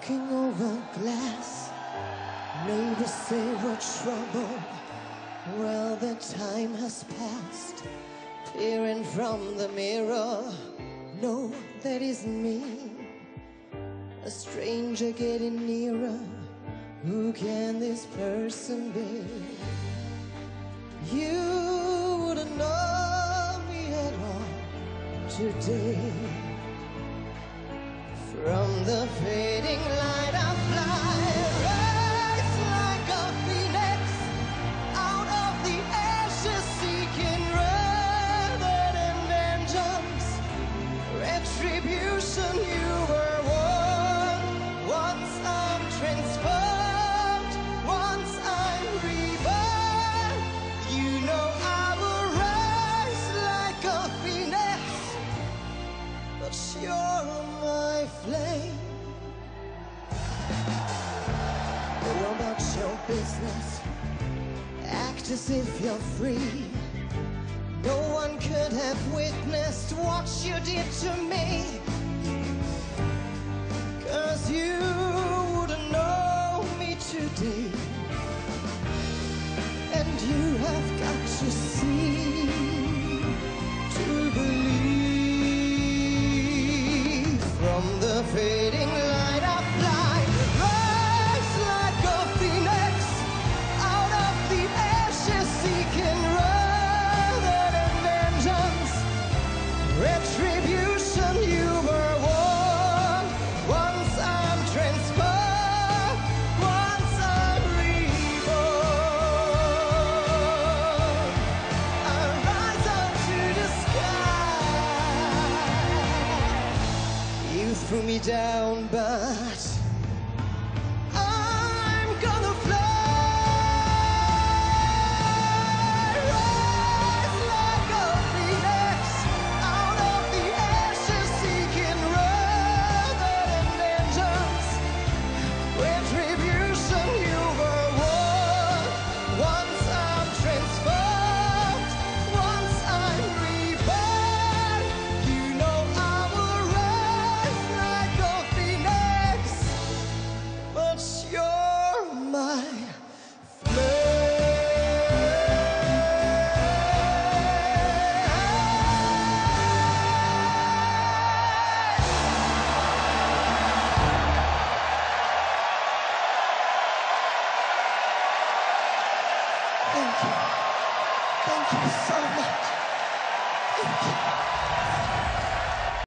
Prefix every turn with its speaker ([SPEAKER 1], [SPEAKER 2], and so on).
[SPEAKER 1] Knocking over glass. Neighbors say we're trouble. Well, the time has passed. Peering from the mirror. No, that isn't me. A stranger getting nearer. Who can this person be? You wouldn't know me at all today. From the fading light of fly, but you're my flame. Go about your business, act as if you're free. No one could have witnessed what you did to me. Down, but Thank you. So much.